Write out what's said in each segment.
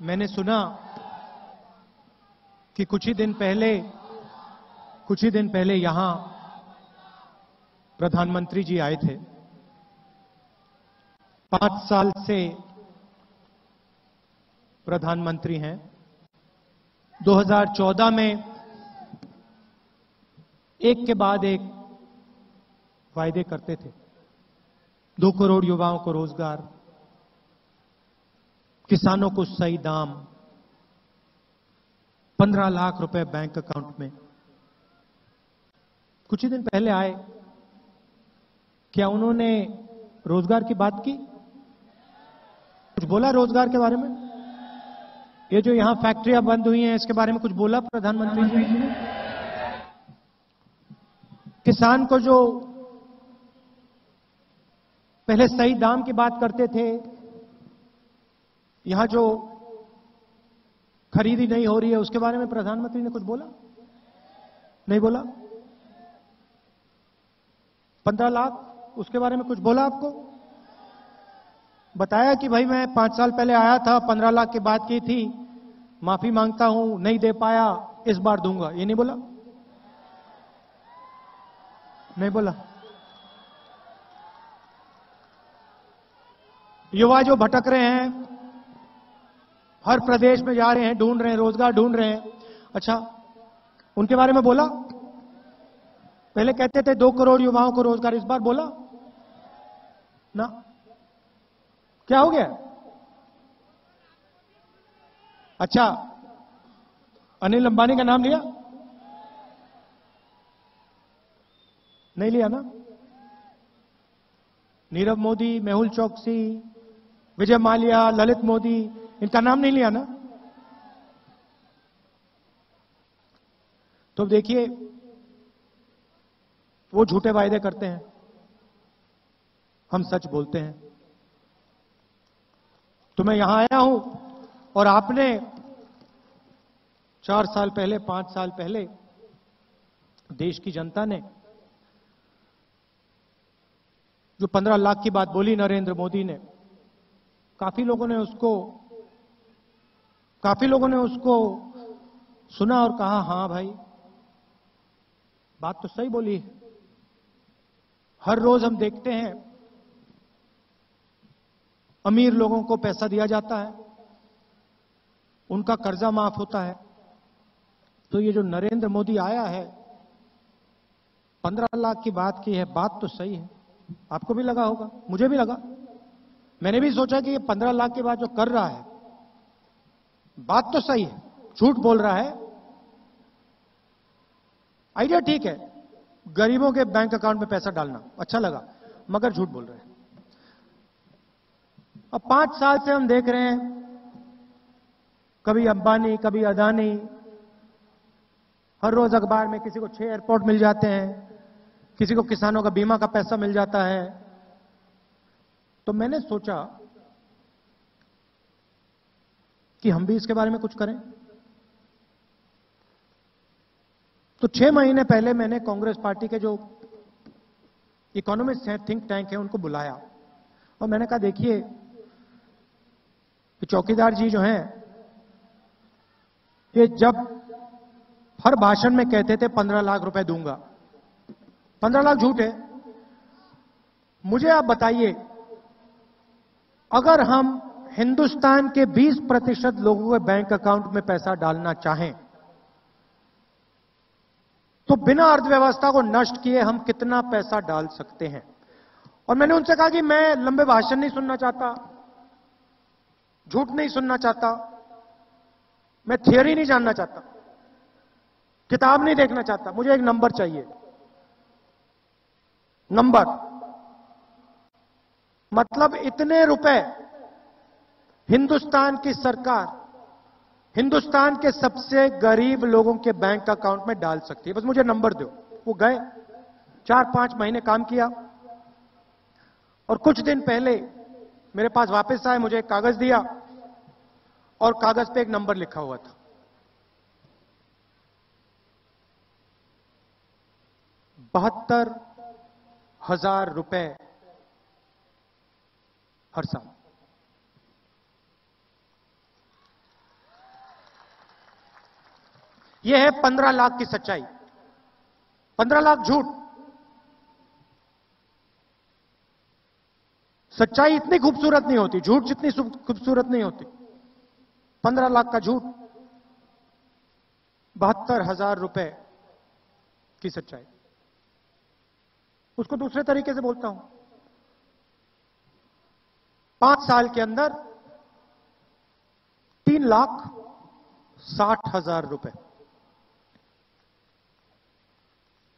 मैंने सुना कि कुछ ही दिन पहले, कुछ ही दिन पहले यहाँ प्रधानमंत्री जी आए थे। पाँच साल से प्रधानमंत्री हैं। 2014 में एक के बाद एक वायदे करते थे। दो करोड़ युवाओं को रोज़गार किसानों को सही दाम, पंद्रह लाख रुपए बैंक अकाउंट में। कुछ ही दिन पहले आए, क्या उन्होंने रोज़गार की बात की? कुछ बोला रोज़गार के बारे में? ये जो यहाँ फैक्ट्रियाँ बंद हुई हैं, इसके बारे में कुछ बोला प्रधानमंत्री जी? ने किसान को जो पहले सही दाम की बात करते थे यहाँ जो खरीदी नहीं हो रही है, उसके बारे में प्रधानमंत्री ने कुछ बोला? नहीं बोला? पंद्रह लाख, उसके बारे में कुछ बोला आपको? बताया कि भाई मैं पाँच साल पहले आया था, पंद्रह लाख की बात की थी, माफ़ी माँगता हूँ, नहीं दे पाया, इस बार दूँगा। ये नहीं बोला? नहीं बोला। युवा जो भटक रहे हैं हर प्रदेश में जा रहे हैं, ढूंढ रहे हैं, रोज़गार ढूंढ रहे हैं। अच्छा उनके बारे में बोला? पहले कहते थे, दो करोड़ युवाओं को रोज़गार, इस बार बोला? ना? क्या हो गया? अच्छा अनिल अंबानी का नाम लिया? नहीं लिया ना? नीरव मोदी, मेहुल चौकसी, विजय माल्या, ललित मोदी इनका नाम नहीं लिया ना? तो देखिए, वो झूठे वायदे करते हैं। हम सच बोलते हैं। तो मैं यहाँ आया हूँ और आपने चार साल पहले, पाँच साल पहले देश की जनता ने जो पंद्रह लाख की बात बोली नरेंद्र मोदी ने, काफ़ी लोगों ने उसको काफ़ी लोगों ने उसको सुना और कहा, हाँ भाई, बात तो सही बोली है। हर रोज हम देखते हैं, अमीर लोगों को पैसा दिया जाता है, उनका कर्जा माफ़ होता है। तो ये जो नरेंद्र मोदी आया है, पंद्रह लाख की बात की है, बात तो सही है। आपको भी लगा होगा, मुझे भी लगा। मैंने भी सोचा कि ये पंद्रह लाख की बात जो कर रहा है बात तो सही है। झूठ बोल रहा है। आइडिया ठीक है। गरीबों के बैंक अकाउंट में पैसा डालना। अच्छा लगा, मगर झूठ बोल रहे हैं। अब पाँच साल से हम देख रहे हैं, कभी अंबानी, कभी अदानी, हर रोज अखबार में किसी को छह एयरपोर्ट मिल जाते हैं, किसी को किसानों का बीमा का पैसा मिल जाता है। तो मैंने सोचा कि हम भी इसके बारे में कुछ करें? तो छह महीने पहले मैंने कांग्रेस पार्टी के जो इकोनॉमिस्ट हैं थिंक टैंक है, उनको बुलाया। और मैंने कहा, देखिए चौकीदार जी जो हैं, ये जब हर भाषण में कहते थे, पंद्रह लाख रुपए दूँगा। पंद्रह लाख झूठ है। मुझे आप बताइए, अगर हम हिंदुस्तान के 20 प्रतिशत लोगों के बैंक अकाउंट में पैसा डालना चाहें तो बिना अर्थव्यवस्था को नष्ट किए हम कितना पैसा डाल सकते हैं? और मैंने उनसे कहा कि मैं लंबे भाषण नहीं सुनना चाहता, झूठ नहीं सुनना चाहता, मैं थियोरी नहीं जानना चाहता, किताब नहीं देखना चाहता, मुझे एक नंबर चाहिए। नंबर मतलब इतने रुपए हिंदुस्तान की सरकार हिंदुस्तान के सबसे गरीब लोगों के बैंक अकाउंट में डाल सकती है। बस मुझे नंबर दो। वो गए, चार पाँच महीने काम किया। और कुछ दिन पहले मेरे पास वापस आए, मुझे एक कागज़ दिया और कागज़ पे एक नंबर लिखा हुआ था। बहत्तर हज़ार रुपए हर साल। यह है पंद्रह लाख की सच्चाई। पंद्रह लाख झूठ। सच्चाई इतनी खूबसूरत नहीं होती, झूठ जितनी खूबसूरत नहीं होती। पंद्रह लाख का झूठ। बहत्तर हज़ार रुपए की सच्चाई। उसको दूसरे तरीके से बोलता हूँ। पाँच साल के अंदर तीन लाख साठ हज़ार रुपए।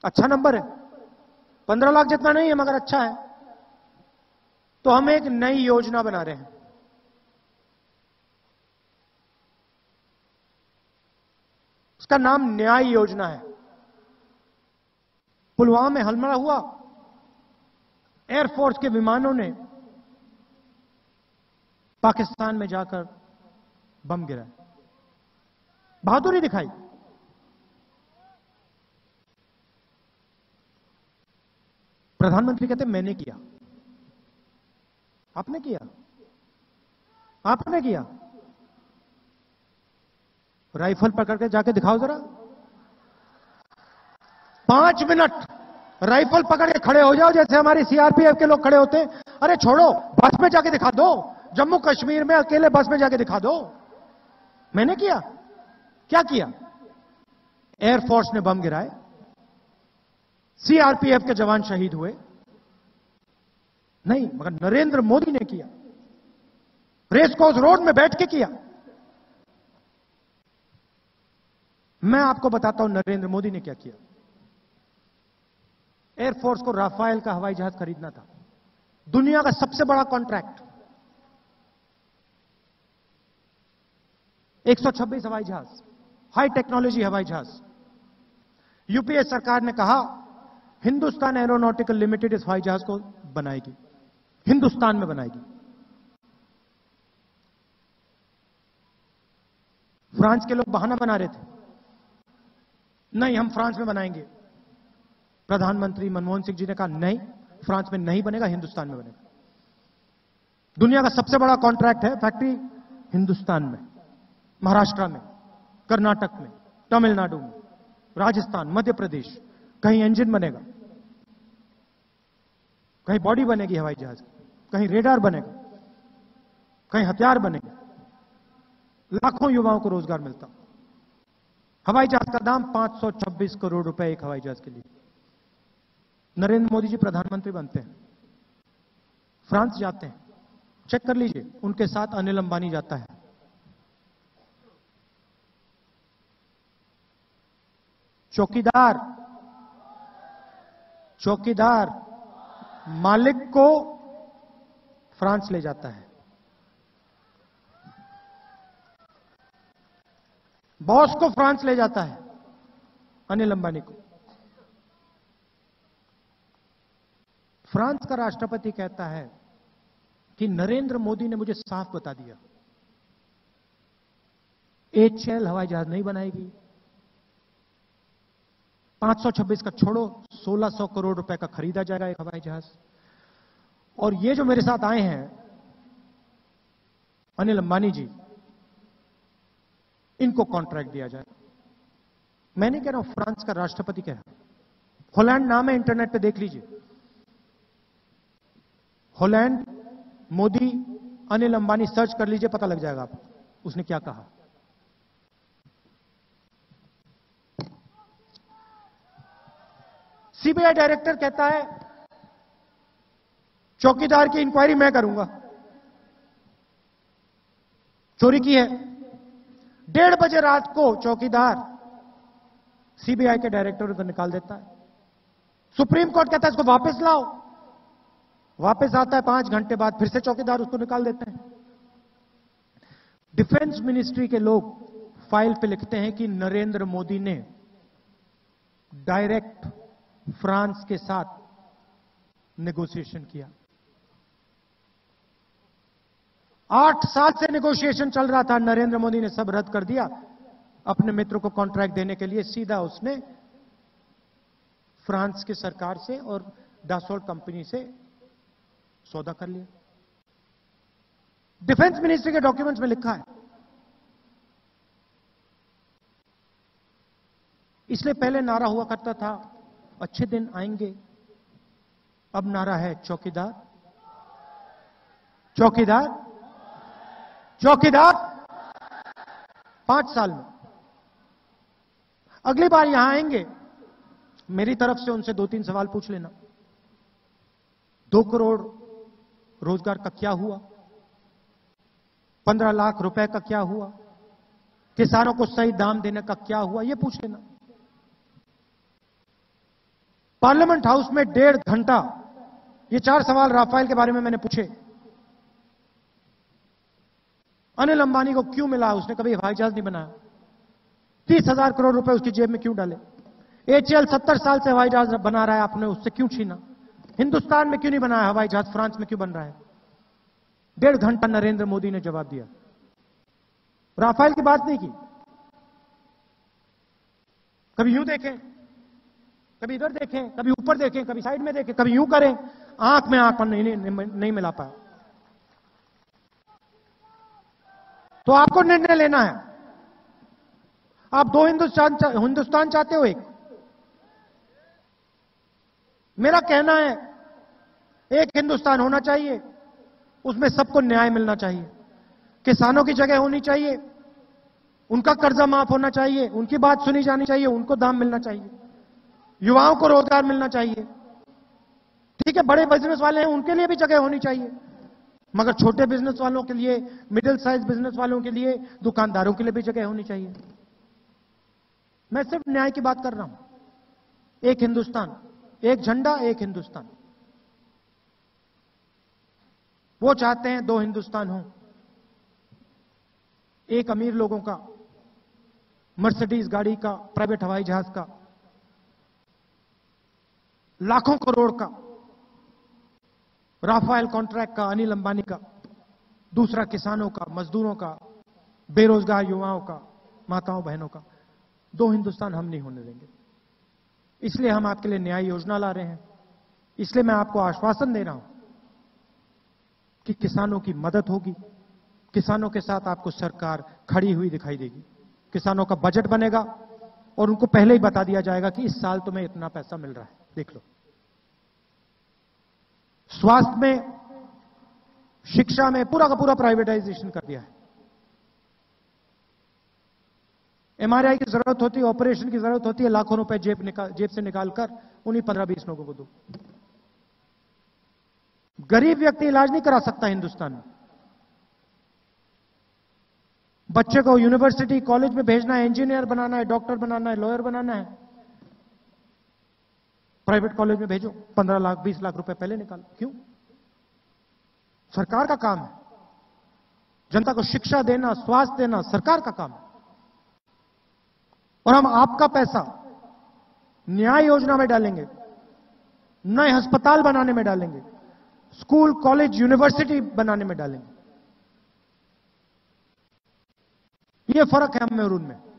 अच्छा नंबर है। पंद्रह लाख जितना नहीं है, मगर अच्छा है। तो हम एक नई योजना बना रहे हैं। उसका नाम न्याय योजना है। पुलवामा में हमला हुआ। एयरफोर्स के विमानों ने पाकिस्तान में जाकर बम गिराए। बहादुरी दिखाई। प्रधानमंत्री कहते, मैंने किया। आपने किया? आपने किया? राइफल पकड़ के जाके दिखाओ जरा। पाँच मिनट राइफल पकड़ के खड़े हो जाओ, जैसे हमारी सीआरपीएफ के लोग खड़े होते हैं। अरे छोड़ो, बस में जाके दिखा दो। जम्मू कश्मीर में अकेले बस में जाके दिखा दो। मैंने किया? क्या किया? एयरफोर्स ने बम गिराए। सीआरपीएफ के जवान शहीद हुए। नहीं, मगर नरेंद्र मोदी ने किया। रेस कोर्स रोड में बैठ के किया। मैं आपको बताता हूँ नरेंद्र मोदी ने क्या किया। एयरफोर्स को राफेल का हवाई जहाज़ खरीदना था। दुनिया का सबसे बड़ा कॉन्ट्रैक्ट 126 हवाई जहाज़। हाई टेक्नोलॉजी हवाई जहाज़। यूपीए सरकार ने कहा हिंदुस्तान एरोनॉटिकल लिमिटेड इस हवाई जहाज़ को बनाएगी। हिंदुस्तान में बनाएगी। फ्रांस के लोग बहाना बना रहे थे। नहीं, हम फ्रांस में बनाएँगे। प्रधानमंत्री मनमोहन सिंह जी ने कहा, नहीं, फ्रांस में नहीं बनेगा, हिंदुस्तान में बनेगा। दुनिया का सबसे बड़ा कॉन्ट्रैक्ट है फैक्ट्री हिंदुस्तान में, महाराष्ट्र में, कर्नाटक में, तमिलनाडु में, राजस्थान, मध्य प्रदेश। कहीं इंजन बनेगा। कहीं बॉडी बनेगी हवाई जहाज़ कहीं रेडार बनेगा, कहीं हथियार बनेगा। लाखों युवाओं को रोज़गार मिलता। हवाई जहाज़ का दाम 526 करोड़ रुपए एक हवाई जहाज़ के लिए। नरेंद्र मोदी जी प्रधानमंत्री बनते हैं। फ्रांस जाते हैं। चेक कर लीजिए, उनके साथ अनिल अंबानी जाता है। चौकीदार चौकीदार। मालिक को फ्रांस ले जाता है। बॉस को फ्रांस ले जाता है, अनिल अंबानी को। फ्रांस का राष्ट्रपति कहता है कि नरेंद्र मोदी ने मुझे साफ़ बता दिया एच हवाई जहाज़ नहीं बनाएगी 526 का छोड़ो 1600 करोड़ रुपए का खरीदा जाएगा एक हवाई जहाज़। और ये जो मेरे साथ आए हैं, अनिल अंबानी जी, इनको कॉन्ट्रैक्ट दिया जाए। मैं नहीं कह रहा हूँ, फ्रांस का राष्ट्रपति कह रहा होलैंड नाम है, इंटरनेट पे देख लीजिए। होलैंड, मोदी, अनिल अंबानी सर्च कर लीजिए, पता लग जाएगा आपको, उसने क्या कहा। सीबीआई डायरेक्टर कहता है, चौकीदार की इंक्वायरी मैं करूँगा। चोरी की है। डेढ़ बजे रात को चौकीदार सीबीआई के डायरेक्टर को निकाल देता है। सुप्रीम कोर्ट कहता है, इसको वापस लाओ। वापस आता है, पाँच घंटे बाद फिर से चौकीदार उसको निकाल देते हैं। डिफेंस मिनिस्ट्री के लोग फ़ाइल पे लिखते हैं कि नरेंद्र मोदी ने डायरेक्ट फ्रांस के साथ नेगोशिएशन किया। आठ साल से नेगोशिएशन चल रहा था। नरेंद्र मोदी ने सब रद्द कर दिया अपने मित्रों को कॉन्ट्रैक्ट देने के लिए। सीधा उसने फ्रांस की सरकार से और डासोल्ट कंपनी से सौदा कर लिया। डिफेंस मिनिस्ट्री के डॉक्यूमेंट्स में लिखा है। इसलिए पहले नारा हुआ करता था। अच्छे दिन आएँगे। अब नारा है चौकीदार। चौकीदार? चौकीदार? पाँच साल में। अगली बार यहाँ आएँगे। मेरी तरफ़ से उनसे दो तीन सवाल पूछ लेना। दो करोड़ रोज़गार का क्या हुआ? पंद्रह लाख रुपए का क्या हुआ? किसानों को सही दाम देने का क्या हुआ? यह पूछ लेना। पार्लियामेंट हाउस में डेढ़ घंटा। ये चार सवाल राफेल के बारे में मैंने पूछे। अनिल अंबानी को क्यों मिला? उसने कभी हवाई जहाज़ नहीं बनाया। तीस हज़ार करोड़ रुपए उसकी जेब में क्यों डाले? एचएल सत्तर साल से हवाई जहाज़ बना रहा है, आपने उससे क्यों छीना? हिंदुस्तान में क्यों नहीं बनाया हवाई जहाज़? फ्रांस में क्यों बन रहा है? डेढ़ घंटा नरेंद्र मोदी ने जवाब दिया। राफेल की बात नहीं की। कभी यूँ देखें। कभी इधर देखें कभी ऊपर देखें कभी साइड में देखें कभी यूँ करें आँख में आँख पर नहीं, नहीं, नहीं मिला पाया। तो आपको निर्णय लेना है। आप दो हिंदुस्तान चा, हिंदुस्तान चाहते हो एक? मेरा कहना है एक हिंदुस्तान होना चाहिए उसमें सबको न्याय मिलना चाहिए। किसानों की जगह होनी चाहिए उनका कर्जा माफ़ होना चाहिए उनकी बात सुनी जानी चाहिए उनको दाम मिलना चाहिए। युवाओं को रोज़गार मिलना चाहिए। ठीक है, बड़े बिज़नेस वाले हैं, उनके लिए भी जगह होनी चाहिए। मगर छोटे बिज़नेस वालों के लिए मिडिल साइज़ बिज़नेस वालों के लिए, दुकानदारों के लिए भी जगह होनी चाहिए। मैं सिर्फ़ न्याय की बात कर रहा हूँ। एक हिंदुस्तान, एक झंडा, एक हिंदुस्तान। वो चाहते हैं दो हिंदुस्तान हो। एक अमीर लोगों का मर्सिडीज गाड़ी का प्राइवेट हवाई जहाज़ का। लाखों करोड़ का। राफेल कॉन्ट्रैक्ट का, अनिल अंबानी का, दूसरा किसानों का, मजदूरों का, बेरोजगार युवाओं का, माताओं बहनों का। दो हिंदुस्तान हम नहीं होने देंगे। इसलिए हम आपके लिए न्याय योजना ला रहे हैं। इसलिए मैं आपको आश्वासन दे रहा हूँ कि किसानों की मदद होगी। किसानों के साथ आपको सरकार खड़ी हुई दिखाई देगी। किसानों का बजट बनेगा और उनको पहले ही बता दिया जाएगा कि इस साल तुम्हें इतना पैसा मिल रहा है। देख लो। स्वास्थ्य में, शिक्षा में पूरा का पूरा प्राइवेटाइजेशन कर दिया है। एमआरआई की ज़रूरत होती है ऑपरेशन की ज़रूरत होती है, लाखों रुपए जेब निकाल, जेब से निकालकर उन्हीं पंद्रह बीस लोगों को दो। गरीब व्यक्ति इलाज नहीं करा सकता हिंदुस्तान में। बच्चे को यूनिवर्सिटी कॉलेज में भेजना है इंजीनियर बनाना है डॉक्टर बनाना है लॉयर बनाना है। प्राइवेट कॉलेज में भेजो, पंद्रह लाख, बीस लाख रुपए पहले निकालो। क्यों? सरकार का काम है। जनता को शिक्षा देना, स्वास्थ्य देना सरकार का काम है। और हम आपका पैसा न्याय योजना में डालेंगे, नए अस्पताल बनाने में डालेंगे, स्कूल, कॉलेज, यूनिवर्सिटी बनाने में डालेंगे। ये फ़र्क है हम में और उनमें।